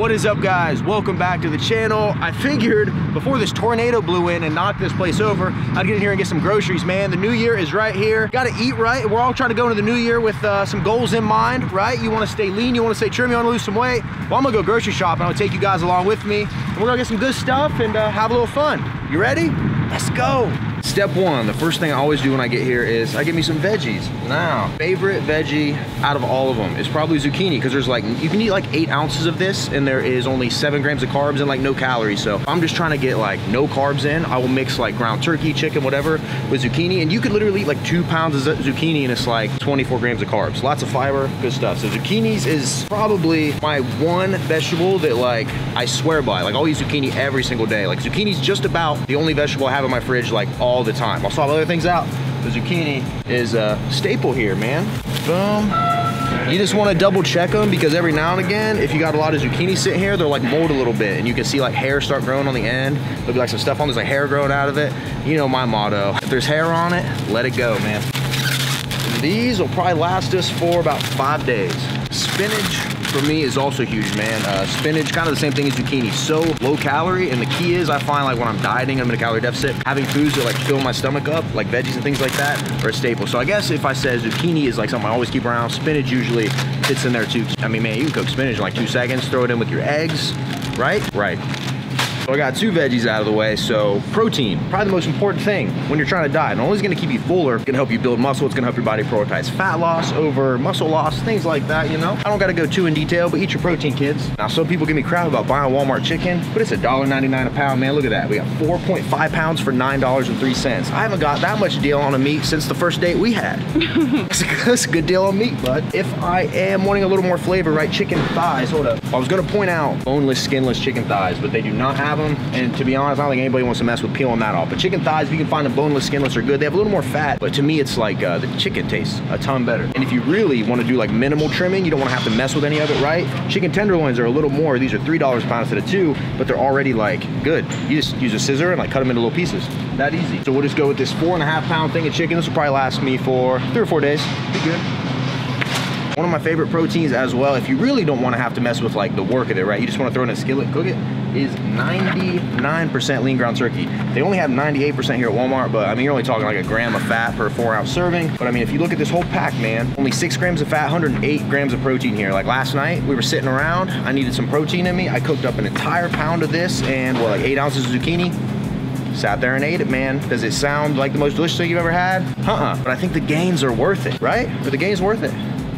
What is up guys? Welcome back to the channel. I figured before this tornado blew in and knocked this place over, I'd get in here and get some groceries, man. The new year is right here. Gotta eat right. We're all trying to go into the new year with uh, some goals in mind, right? You wanna stay lean, you wanna stay trim, you wanna lose some weight. Well, I'm gonna go grocery shopping. Gonna take you guys along with me. And we're gonna get some good stuff and uh, have a little fun. You ready? Let's go. Step one, the first thing I always do when I get here is I get me some veggies. Now, favorite veggie out of all of them is probably zucchini because there's like, you can eat like eight ounces of this and there is only seven grams of carbs and like no calories. So I'm just trying to get like no carbs in. I will mix like ground turkey, chicken, whatever with zucchini. And you could literally eat like two pounds of zucchini and it's like 24 grams of carbs. Lots of fiber, good stuff. So zucchinis is probably my one vegetable that like I swear by. Like I'll eat zucchini every single day. Like zucchini's just about the only vegetable I have in my fridge like all all the time. I'll swap other things out. The zucchini is a staple here, man. Boom. You just want to double check them because every now and again, if you got a lot of zucchini sitting here, they're like mold a little bit and you can see like hair start growing on the end. There'll be like some stuff on, there's like hair growing out of it. You know my motto, if there's hair on it, let it go, man. These will probably last us for about five days. Spinach, for me is also huge, man. Uh, spinach, kind of the same thing as zucchini. So low calorie, and the key is I find like when I'm dieting, I'm in a calorie deficit, having foods that like fill my stomach up, like veggies and things like that, are a staple. So I guess if I said zucchini is like something I always keep around, spinach usually fits in there too. I mean, man, you can cook spinach in like two seconds, throw it in with your eggs, right? Right. So I got two veggies out of the way. So protein, probably the most important thing when you're trying to diet. Not only is gonna keep you fuller, it's gonna help you build muscle, it's gonna help your body prioritize fat loss over muscle loss, things like that, you know? I don't gotta go too in detail, but eat your protein, kids. Now, some people give me crap about buying Walmart chicken, but it's $1.99 a pound, man. Look at that. We got 4.5 pounds for $9.03. I haven't got that much deal on a meat since the first date we had. that's, a, good deal on meat, bud. If I am wanting a little more flavor, right, chicken thighs, hold up. I was gonna point out boneless, skinless chicken thighs, but they do not have them. And to be honest, I don't think anybody wants to mess with peeling that off. But chicken thighs, if you can find them boneless, skinless, are good. They have a little more fat, but to me, it's like uh, the chicken tastes a ton better. And if you really want to do like minimal trimming, you don't want to have to mess with any of it, right? Chicken tenderloins are a little more. These are $3 a pound instead of two, but they're already like good. You just use a scissor and like cut them into little pieces. That easy. So we'll just go with this four and a half pound thing of chicken. This will probably last me for three or four days. Be good. One of my favorite proteins as well, if you really don't want to have to mess with like the work of it, right? You just want to throw in a skillet, cook it, is 99% lean ground turkey. They only have 98% here at Walmart, but I mean, you're only talking like a gram of fat per four ounce serving. But I mean, if you look at this whole pack, man, only six grams of fat, 108 grams of protein here. Like last night, we were sitting around, I needed some protein in me. I cooked up an entire pound of this and what, like eight ounces of zucchini sat there and ate it, man. Does it sound like the most delicious thing you've ever had? Uh-uh. But I think the gains are worth it, right? Are the gains worth it?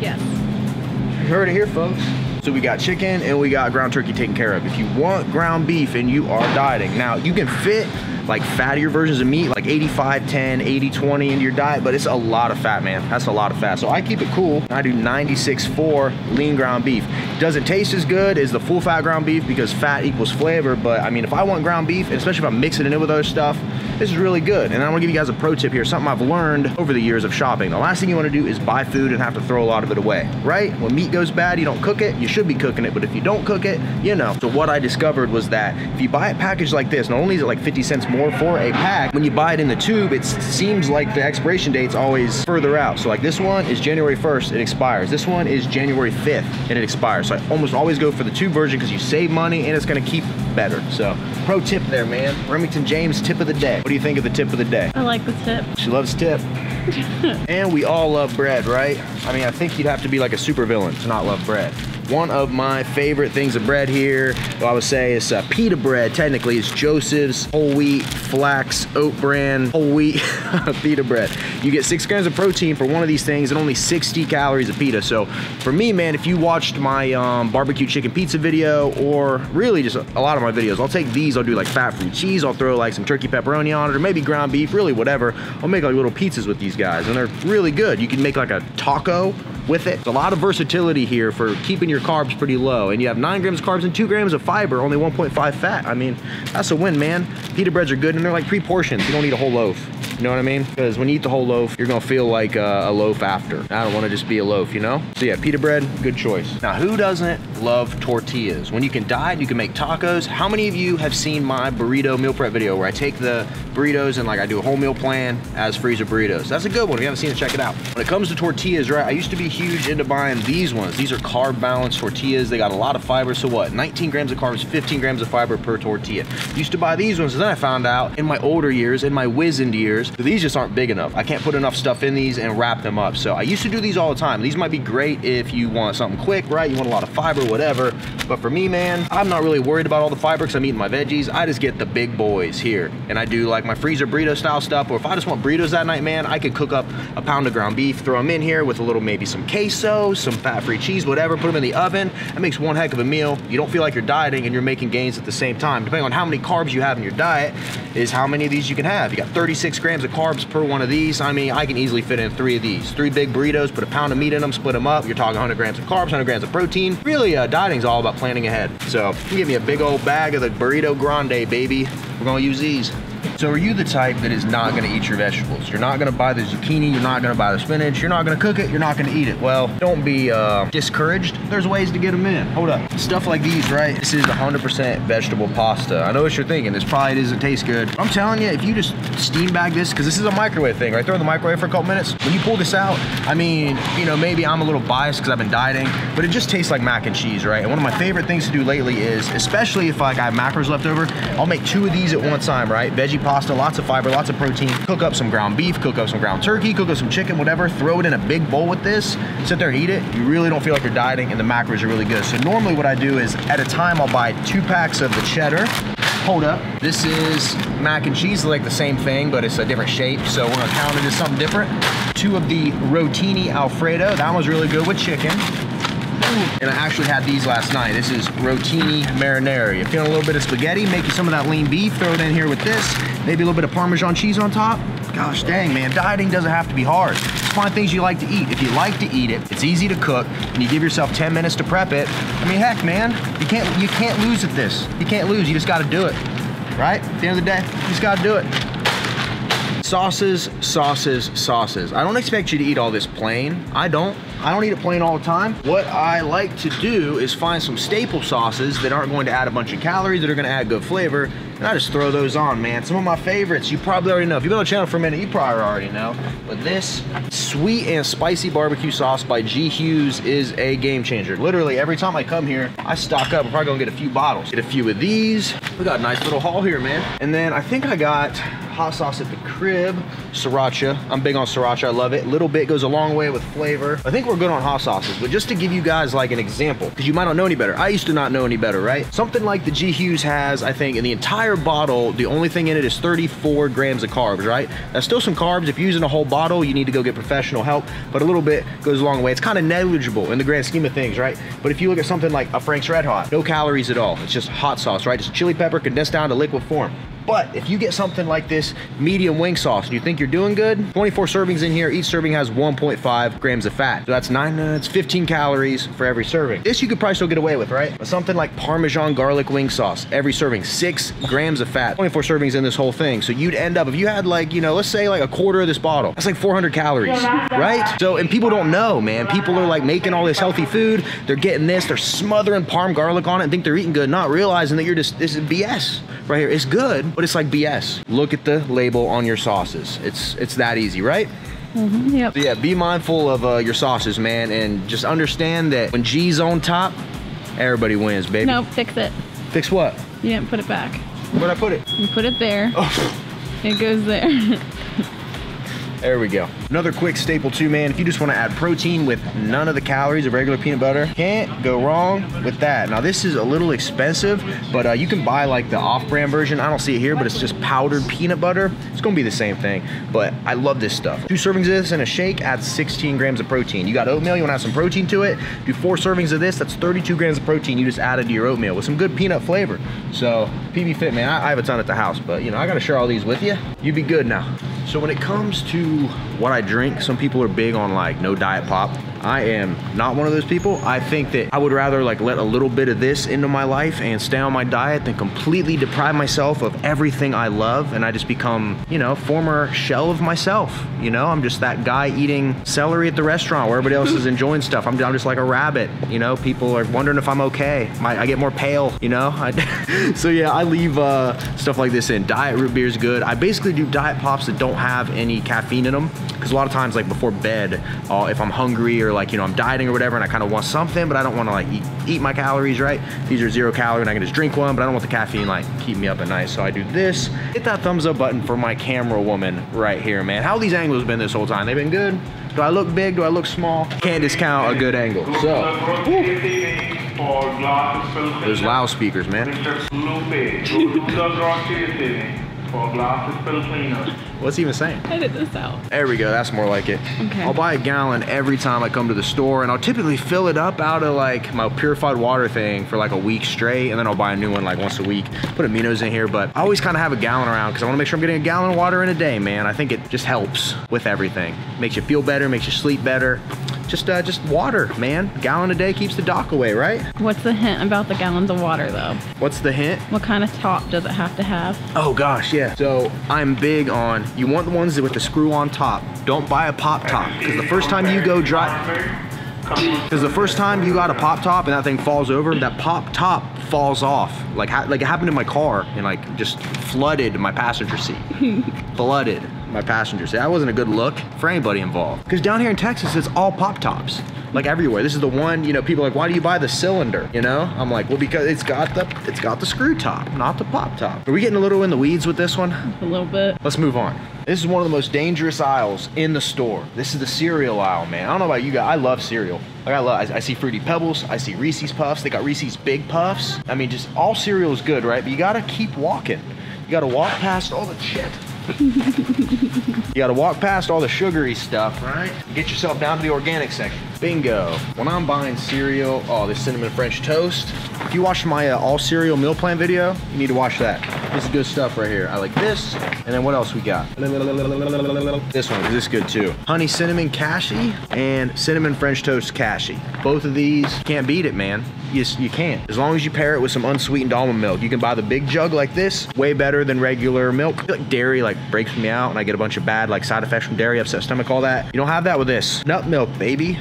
Yes. You heard it here, folks. So we got chicken and we got ground turkey taken care of. If you want ground beef and you are dieting, now you can fit like fattier versions of meat, like 85, 10, 80, 20 into your diet, but it's a lot of fat, man. That's a lot of fat. So I keep it cool. I do 96.4 lean ground beef. Doesn't taste as good as the full fat ground beef because fat equals flavor, but I mean, if I want ground beef, especially if I'm mixing it in with other stuff, this is really good. And I wanna give you guys a pro tip here, something I've learned over the years of shopping. The last thing you wanna do is buy food and have to throw a lot of it away, right? When meat goes bad, you don't cook it, you should be cooking it, but if you don't cook it, you know. So what I discovered was that if you buy it packaged like this, not only is it like 50 cents more for a pack, when you buy it in the tube, it seems like the expiration date's always further out. So like this one is January 1st, it expires. This one is January 5th, and it expires. So I almost always go for the tube version because you save money and it's gonna keep better. So pro tip there, man. Remington James tip of the day. What do you think of the tip of the day? I like the tip. She loves tip. and we all love bread, right? I mean, I think you'd have to be like a super villain to not love bread. One of my favorite things of bread here, well, I would say is uh, pita bread. Technically, it's Joseph's whole wheat, flax, oat bran, whole wheat pita bread. You get six grams of protein for one of these things and only 60 calories of pita. So for me, man, if you watched my um, barbecue chicken pizza video or really just a lot of my videos, I'll take these, I'll do like fat-free cheese, I'll throw like some turkey pepperoni on it or maybe ground beef, really whatever. I'll make like little pizzas with these guys and they're really good. You can make like a taco with it. A lot of versatility here for keeping your carbs pretty low. And you have nine grams of carbs and two grams of fiber, only 1.5 fat. I mean, that's a win, man. Pita breads are good and they're like pre-portioned. You don't need a whole loaf. You know what I mean? Because when you eat the whole loaf, you're gonna feel like a, a loaf after. I don't wanna just be a loaf, you know? So yeah, pita bread, good choice. Now, who doesn't love tortillas? When you can diet, you can make tacos. How many of you have seen my burrito meal prep video where I take the burritos and like I do a whole meal plan as freezer burritos? That's a good one. If you haven't seen it, check it out. When it comes to tortillas, right, I used to be huge into buying these ones. These are carb balanced tortillas. They got a lot of fiber. So what? 19 grams of carbs, 15 grams of fiber per tortilla. Used to buy these ones, and then I found out in my older years, in my wizened years, that these just aren't big enough. I can't put enough stuff in these and wrap them up. So I used to do these all the time. These might be great if you want something quick, right? You want a lot of fiber, whatever. But for me, man, I'm not really worried about all the fiber because I'm eating my veggies. I just get the big boys here. And I do like my freezer burrito style stuff. Or if I just want burritos that night, man, I could cook up a pound of ground beef, throw them in here with a little, maybe some queso, some fat-free cheese, whatever, put them in the oven. That makes one heck of a meal. You don't feel like you're dieting and you're making gains at the same time. Depending on how many carbs you have in your diet is how many of these you can have. You got 36 grams of carbs per one of these. I mean, I can easily fit in three of these. Three big burritos, put a pound of meat in them, split them up. You're talking 100 grams of carbs, 100 grams of protein. Really, uh, dieting's all about planning ahead. So you give me a big old bag of the burrito grande, baby. We're gonna use these. So are you the type that is not gonna eat your vegetables? You're not gonna buy the zucchini, you're not gonna buy the spinach, you're not gonna cook it, you're not gonna eat it. Well, don't be uh, discouraged. There's ways to get them in. Hold up. Stuff like these, right? This is 100% vegetable pasta. I know what you're thinking. This probably doesn't taste good. I'm telling you, if you just steam bag this, because this is a microwave thing, right? Throw in the microwave for a couple minutes. When you pull this out, I mean, you know, maybe I'm a little biased because I've been dieting, but it just tastes like mac and cheese, right? And one of my favorite things to do lately is, especially if like I have macros left over, I'll make two of these at one time, right? Veggie pasta, lots of fiber, lots of protein. Cook up some ground beef, cook up some ground turkey, cook up some chicken, whatever. Throw it in a big bowl with this, sit there and eat it. You really don't feel like you're dieting and the macros are really good. So normally what I do is at a time, I'll buy two packs of the cheddar. Hold up. This is mac and cheese, like the same thing, but it's a different shape. So we're gonna count it as something different. Two of the rotini alfredo. That one's really good with chicken. And I actually had these last night. This is rotini marinara. If You're feeling a little bit of spaghetti, make you some of that lean beef, throw it in here with this. Maybe a little bit of Parmesan cheese on top. Gosh dang, man, dieting doesn't have to be hard. Just find things you like to eat. If you like to eat it, it's easy to cook, and you give yourself 10 minutes to prep it. I mean, heck, man, you can't you can't lose at this. You can't lose, you just gotta do it. Right? At the end of the day, you just gotta do it. Sauces, sauces, sauces. I don't expect you to eat all this plain. I don't. I don't eat it plain all the time. What I like to do is find some staple sauces that aren't going to add a bunch of calories, that are gonna add good flavor, and I just throw those on, man. Some of my favorites, you probably already know. If you've been on the channel for a minute, you probably already know. But this sweet and spicy barbecue sauce by G. Hughes is a game changer. Literally, every time I come here, I stock up. I'm probably gonna get a few bottles. Get a few of these. We got a nice little haul here, man. And then I think I got hot sauce at the crib, sriracha. I'm big on sriracha, I love it. Little bit goes a long way with flavor. I think we're good on hot sauces, but just to give you guys like an example, because you might not know any better. I used to not know any better, right? Something like the G. Hughes has, I think, in the entire bottle, the only thing in it is 34 grams of carbs, right? That's still some carbs. If you're using a whole bottle, you need to go get professional help, but a little bit goes a long way. It's kind of negligible in the grand scheme of things, right? But if you look at something like a Frank's Red Hot, no calories at all. It's just hot sauce, right? Just chili pepper condensed down to liquid form. But if you get something like this medium wing sauce and you think you're doing good, 24 servings in here, each serving has 1.5 grams of fat. So that's nine, uh, it's 15 calories for every serving. This you could probably still get away with, right? But something like Parmesan garlic wing sauce, every serving, six grams of fat, 24 servings in this whole thing. So you'd end up, if you had like, you know, let's say like a quarter of this bottle, that's like 400 calories, right? So, and people don't know, man. People are like making all this healthy food. They're getting this, they're smothering parm garlic on it and think they're eating good, not realizing that you're just, this is BS right here. It's good, but it's like BS. Look at the label on your sauces. It's it's that easy, right? Mm-hmm, yep. So yeah, be mindful of uh, your sauces, man, and just understand that when G's on top, everybody wins, baby. No, fix it. Fix what? You didn't put it back. Where'd I put it? You put it there. Oh, It goes there. there we go. Another quick staple too, man. If you just want to add protein with none of the calories of regular peanut butter, can't go wrong with that. Now this is a little expensive, but uh, you can buy like the off-brand version. I don't see it here, but it's just powdered peanut butter. It's gonna be the same thing, but I love this stuff. Two servings of this in a shake adds 16 grams of protein. You got oatmeal, you wanna add some protein to it, do four servings of this, that's 32 grams of protein you just added to your oatmeal with some good peanut flavor. So PB Fit, man, I, I have a ton at the house, but you know, I gotta share all these with you. You'd be good now. So when it comes to what I drink, some people are big on like no diet pop. I am not one of those people. I think that I would rather like let a little bit of this into my life and stay on my diet than completely deprive myself of everything I love and I just become, you know, former shell of myself. You know, I'm just that guy eating celery at the restaurant where everybody else is enjoying stuff. I'm, I'm just like a rabbit. You know, people are wondering if I'm okay. My, I get more pale. You know, I, so yeah, I leave uh, stuff like this in. Diet root beer is good. I basically do diet pops that don't have any caffeine in them because a lot of times like before bed, uh, if I'm hungry or like you know I'm dieting or whatever, and I kind of want something, but I don't want to like eat, eat my calories. Right? These are zero calorie, and I can just drink one, but I don't want the caffeine like keep me up at night. So I do this. Hit that thumbs up button for my camera woman right here, man. How these angles been this whole time? They've been good. Do I look big? Do I look small? Can't discount a good angle. So, there's loudspeakers, man. What's he even saying? Edit this out. There we go, that's more like it. Okay. I'll buy a gallon every time I come to the store and I'll typically fill it up out of like my purified water thing for like a week straight and then I'll buy a new one like once a week. Put aminos in here, but I always kind of have a gallon around because I want to make sure I'm getting a gallon of water in a day, man. I think it just helps with everything. Makes you feel better, makes you sleep better. Just uh, just water, man. Gallon a day keeps the doc away, right? What's the hint about the gallons of water though? What's the hint? What kind of top does it have to have? Oh gosh, yeah. So I'm big on, you want the ones with the screw on top. Don't buy a pop top, because the first time you go dry, because the first time you got a pop top and that thing falls over, that pop top falls off. Like, ha like it happened in my car and like just flooded my passenger seat. flooded my passenger seat. That wasn't a good look for anybody involved. Because down here in Texas, it's all pop tops. Like everywhere. This is the one, you know, people are like, why do you buy the cylinder? You know? I'm like, well, because it's got the it's got the screw top, not the pop top. Are we getting a little in the weeds with this one? A little bit. Let's move on. This is one of the most dangerous aisles in the store. This is the cereal aisle, man. I don't know about you guys. I love cereal. Like I love, I, I see Fruity Pebbles. I see Reese's Puffs. They got Reese's Big Puffs. I mean, just all cereal is good, right? But you gotta keep walking. You gotta walk past all the shit. you gotta walk past all the sugary stuff, right? Get yourself down to the organic section. Bingo. When I'm buying cereal, oh, this cinnamon French toast. If you watched my uh, all cereal meal plan video, you need to watch that. This is good stuff right here. I like this. And then what else we got? This one, this is good too. Honey cinnamon Kashi and cinnamon French toast Kashi. Both of these, can't beat it, man. You, you can't. As long as you pair it with some unsweetened almond milk. You can buy the big jug like this, way better than regular milk. Like dairy like breaks me out and I get a bunch of bad like side effects from dairy, upset stomach, all that. You don't have that with this. Nut milk, baby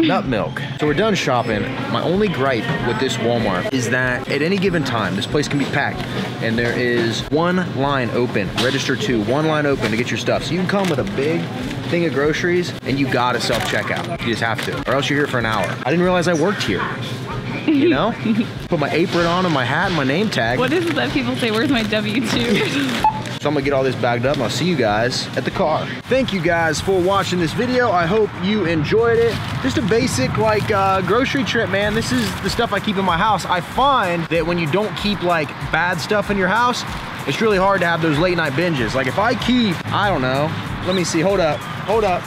nut milk. So we're done shopping. My only gripe with this Walmart is that at any given time, this place can be packed and there is one line open, register two, one line open to get your stuff. So you can come with a big thing of groceries and you gotta self-checkout. You just have to, or else you're here for an hour. I didn't realize I worked here. You know? Put my apron on and my hat and my name tag. What is it that people say? Where's my W-2? So I'm gonna get all this bagged up and I'll see you guys at the car. Thank you guys for watching this video. I hope you enjoyed it. Just a basic like uh, grocery trip, man. This is the stuff I keep in my house. I find that when you don't keep like bad stuff in your house, it's really hard to have those late night binges. Like if I keep, I don't know, let me see, hold up, hold up.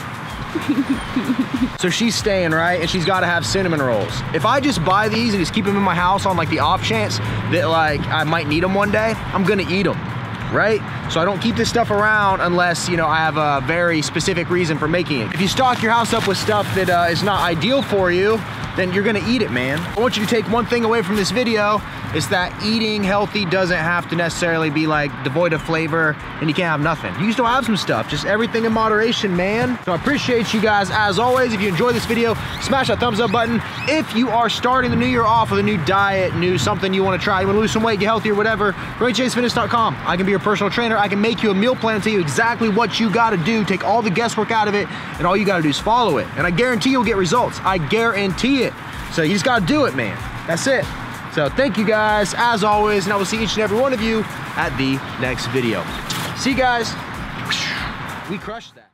so she's staying, right? And she's got to have cinnamon rolls. If I just buy these and just keep them in my house on like the off chance that like I might need them one day, I'm gonna eat them right? So I don't keep this stuff around unless, you know, I have a very specific reason for making it. If you stock your house up with stuff that uh, is not ideal for you, then you're gonna eat it, man. I want you to take one thing away from this video, is that eating healthy doesn't have to necessarily be like devoid of flavor and you can't have nothing. You still have some stuff, just everything in moderation, man. So I appreciate you guys as always. If you enjoyed this video, smash that thumbs up button. If you are starting the new year off with a new diet, new something you wanna try, you wanna lose some weight, get healthy or whatever, RayChaseFitness.com. I can be your personal trainer. I can make you a meal plan tell you exactly what you gotta do, take all the guesswork out of it, and all you gotta do is follow it. And I guarantee you'll get results. I guarantee it. So you just gotta do it, man. That's it. So thank you guys, as always, and I will see each and every one of you at the next video. See you guys. We crushed that.